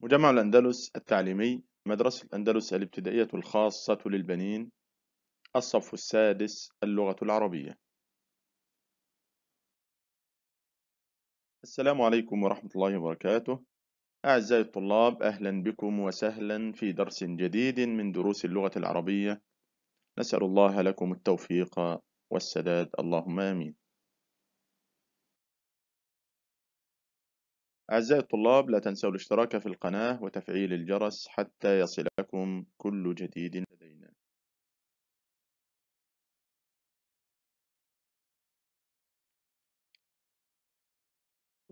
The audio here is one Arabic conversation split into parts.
مجمع الأندلس التعليمي مدرسة الأندلس الابتدائية الخاصة للبنين الصف السادس اللغة العربية. السلام عليكم ورحمة الله وبركاته. أعزائي الطلاب أهلا بكم وسهلا في درس جديد من دروس اللغة العربية. نسأل الله لكم التوفيق والسداد. اللهم آمين. أعزائي الطلاب لا تنسوا الاشتراك في القناة وتفعيل الجرس حتى يصلكم كل جديد لدينا.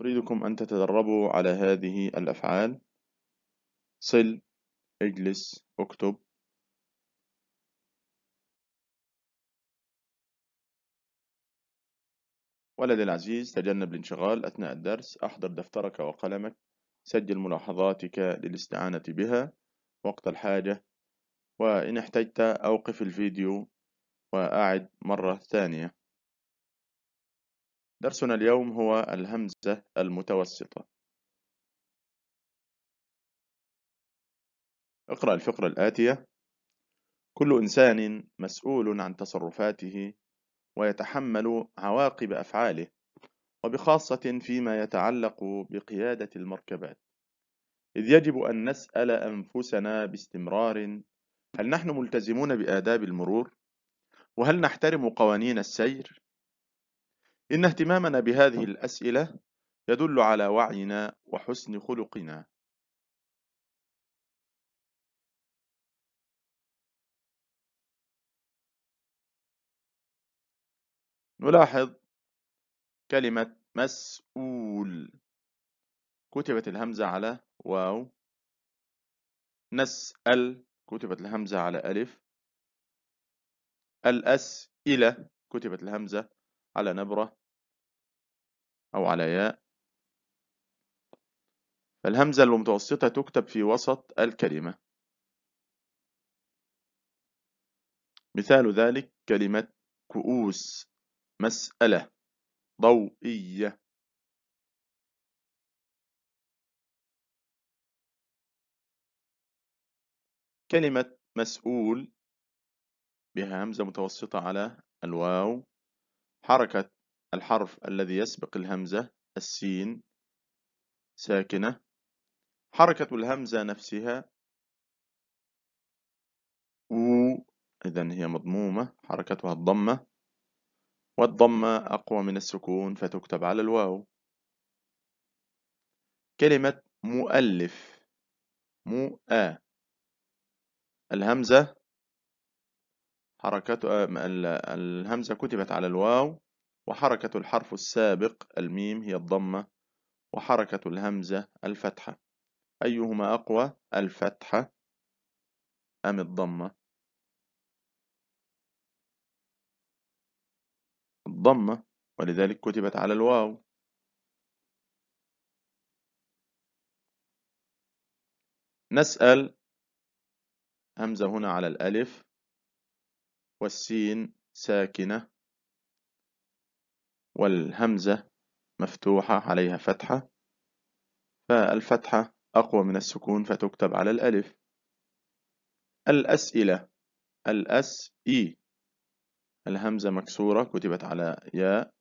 أريدكم أن تتدربوا على هذه الأفعال. صل اجلس اكتب. ولدي العزيز تجنب الانشغال أثناء الدرس أحضر دفترك وقلمك سجل ملاحظاتك للاستعانة بها. وقت الحاجة وإن احتجت أوقف الفيديو وأعد مرة ثانية. درسنا اليوم هو الهمزة المتوسطة. اقرأ الفقرة الآتية. كل إنسان مسؤول عن تصرفاته ويتحمل عواقب أفعاله وبخاصة فيما يتعلق بقيادة المركبات إذ يجب أن نسأل أنفسنا باستمرار هل نحن ملتزمون بآداب المرور؟ وهل نحترم قوانين السير؟ إن اهتمامنا بهذه الأسئلة يدل على وعينا وحسن خلقنا نلاحظ كلمة مسؤول. كتبت الهمزة على واو. نسأل كتبت الهمزة على ألف. الأسئلة كتبت الهمزة على نبرة أو على ياء. فالهمزة المتوسطة تكتب في وسط الكلمة. مثال ذلك كلمة كؤوس. مسألة ضوئية. كلمة مسؤول بها همزة متوسطة على الواو. حركة الحرف الذي يسبق الهمزة السين ساكنة. حركة الهمزة نفسها و إذن هي مضمومة حركتها الضمة. والضمة أقوى من السكون فتكتب على الواو. كلمة مؤلف. مؤ. الهمزة. حركة الهمزة كتبت على الواو. وحركة الحرف السابق الميم هي الضمة. وحركة الهمزة الفتحة. أيهما أقوى؟ الفتحة أم الضمة؟ الضمة ولذلك كتبت على الواو. نسأل همزة هنا على الألف والسين ساكنة والهمزة مفتوحة عليها فتحة فالفتحة أقوى من السكون فتكتب على الألف. الأسئلة الأس إي الهمزة مكسورة كتبت على ياء.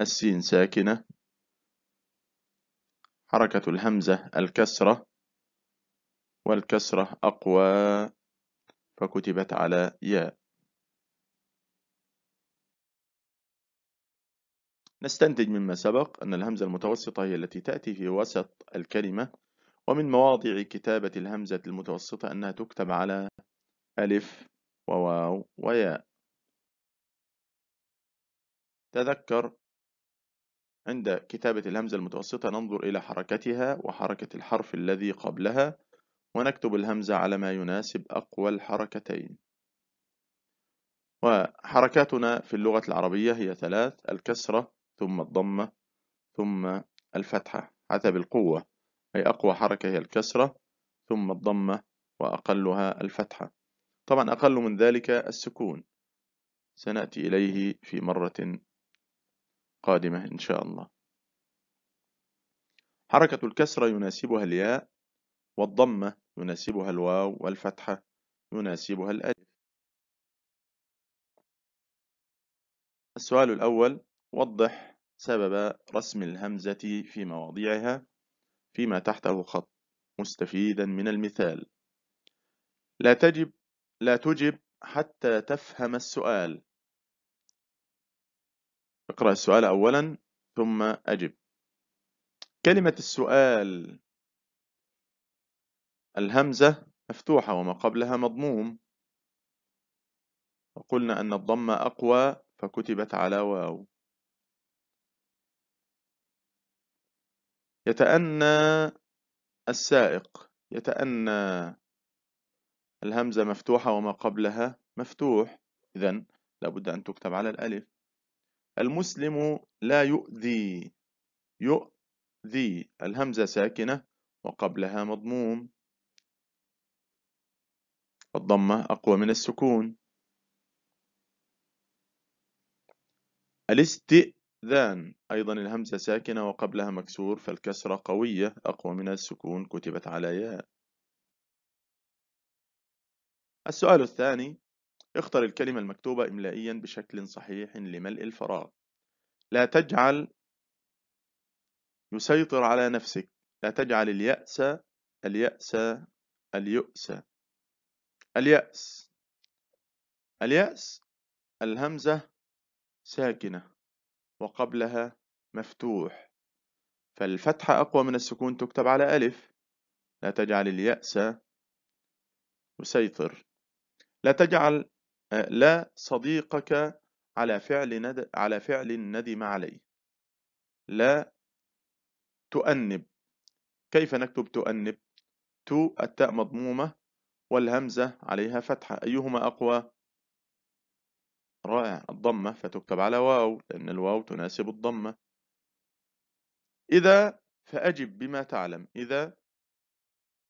السين ساكنة. حركة الهمزة الكسرة. والكسرة أقوى فكتبت على ياء. نستنتج مما سبق أن الهمزة المتوسطة هي التي تأتي في وسط الكلمة ومن مواضع كتابة الهمزة المتوسطة أنها تكتب على ألف. وواو وياء تذكر عند كتابة الهمزة المتوسطة ننظر إلى حركتها وحركة الحرف الذي قبلها ونكتب الهمزة على ما يناسب أقوى الحركتين. وحركاتنا في اللغة العربية هي ثلاث الكسرة ثم الضمة ثم الفتحة. حسب القوة أي أقوى حركة هي الكسرة ثم الضمة وأقلها الفتحة. طبعا أقل من ذلك السكون. سنأتي إليه في مرة قادمة إن شاء الله. حركة الكسرة يناسبها الياء والضمة يناسبها الواو والفتحة يناسبها الألف. السؤال الأول وضح سبب رسم الهمزة في مواضيعها فيما تحته خط مستفيدا من المثال. لا تجب لا تجب حتى تفهم السؤال. اقرأ السؤال أولا ثم أجب. كلمة السؤال الهمزة مفتوحة وما قبلها مضموم. وقلنا أن الضمة أقوى فكتبت على واو. يتأنى السائق يتأنى الهمزة مفتوحة وما قبلها مفتوح. إذن لابد أن تكتب على الألف. المسلم لا يؤذي. يؤذي. الهمزة ساكنة وقبلها مضموم. الضمة أقوى من السكون. الاستئذان. أيضا الهمزة ساكنة وقبلها مكسور فالكسرة قوية أقوى من السكون كتبت على ياء. السؤال الثاني اختر الكلمة المكتوبة إملائيا بشكل صحيح لملء الفراغ. لا تجعل يسيطر على نفسك. لا تجعل اليأس اليأس اليؤس. اليأس. اليأس الهمزة ساكنة وقبلها مفتوح. فالفتحة أقوى من السكون تكتب على ألف. لا تجعل اليأس يسيطر. لا تجعل آه، لا صديقك على فعل ند... على فعل ندم عليه. لا تؤنب. كيف نكتب تؤنب؟ تو التاء مضمومة والهمزة عليها فتحة. أيهما أقوى؟ رائع. الضمة فتكتب على واو لأن الواو تناسب الضمة. إذا فأجب بما تعلم. إذا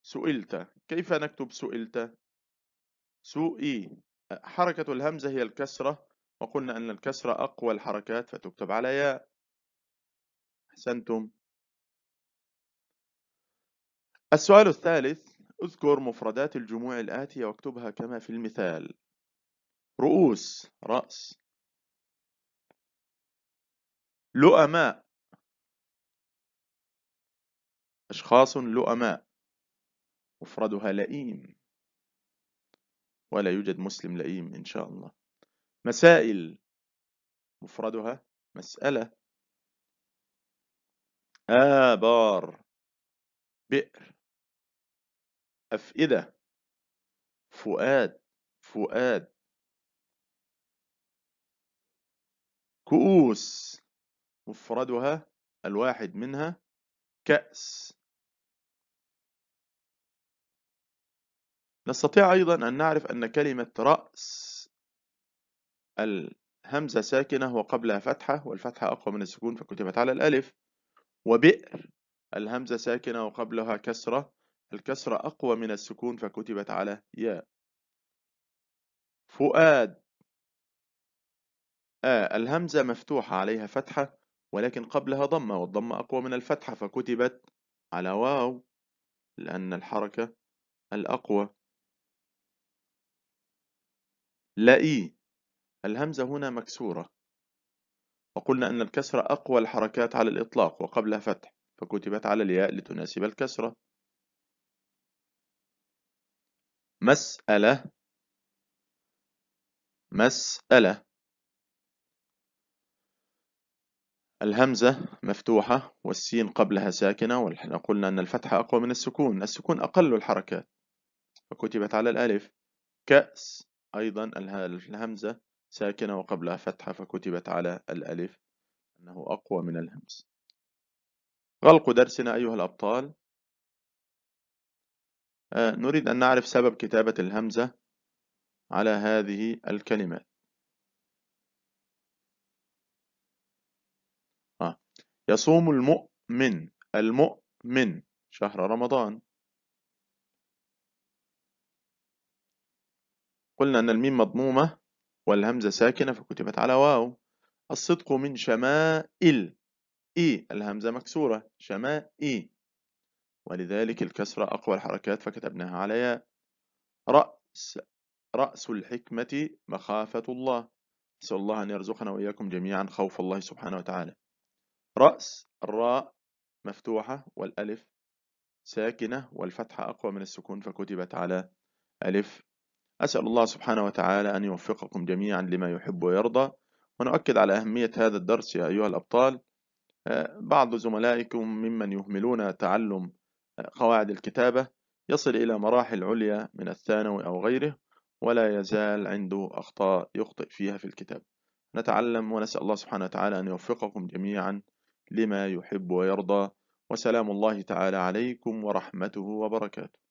سئلت. كيف نكتب سئلت؟ سوئي حركة الهمزة هي الكسرة وقلنا أن الكسرة أقوى الحركات فتكتب على ياء. أحسنتم. السؤال الثالث اذكر مفردات الجموع الآتية واكتبها كما في المثال. رؤوس رأس. لؤماء. أشخاص لؤماء. مفردها لئيم. ولا يوجد مسلم لئيم إن شاء الله. مسائل مفردها مسألة آبار بئر أفئدة فؤاد فؤاد كؤوس مفردها الواحد منها كأس. نستطيع أيضا أن نعرف أن كلمة رأس الهمزة ساكنة وقبلها فتحة والفتحة أقوى من السكون فكتبت على الألف. وبئر الهمزة ساكنة وقبلها كسرة الكسرة أقوى من السكون فكتبت على ياء. فؤاد. آه الهمزة مفتوحة عليها فتحة ولكن قبلها ضمة والضمة أقوى من الفتحة فكتبت على واو لأن الحركة الأقوى. لئي الهمزة هنا مكسورة. وقلنا أن الكسرة أقوى الحركات على الإطلاق وقبلها فتح فكتبت على الياء لتناسب الكسرة مسألة مسألة. الهمزة مفتوحة والسين قبلها ساكنة وقلنا أن الفتحة أقوى من السكون السكون أقل الحركات. فكتبت على الألف كأس. أيضا الهمزة ساكنة وقبلها فتحة فكتبت على الألف أنه أقوى من الهمز. غلق درسنا أيها الأبطال. آه، نريد أن نعرف سبب كتابة الهمزة على هذه الكلمات آه. يصوم المؤمن المؤمن شهر رمضان. قلنا أن الميم مضمومة والهمزة ساكنة فكتبت على واو. الصدق من شمائل إي الهمزة مكسورة شمائي. ولذلك الكسرة أقوى الحركات فكتبناها على ياء. رأس رأس الحكمة مخافة الله. نسأل الله أن يرزقنا وإياكم جميعا خوف الله سبحانه وتعالى. رأس الراء مفتوحة والألف ساكنة والفتحة أقوى من السكون فكتبت على ألف أسأل الله سبحانه وتعالى أن يوفقكم جميعا لما يحب ويرضى. ونؤكد على أهمية هذا الدرس يا أيها الأبطال. آه، بعض زملائكم ممن يهملون تعلم آه، قواعد الكتابة يصل إلى مراحل عليا من الثانوي أو غيره ولا يزال عنده أخطاء يخطئ فيها في الكتاب. نتعلم ونسأل الله سبحانه وتعالى أن يوفقكم جميعا لما يحب ويرضى. وسلام الله تعالى عليكم ورحمته وبركاته.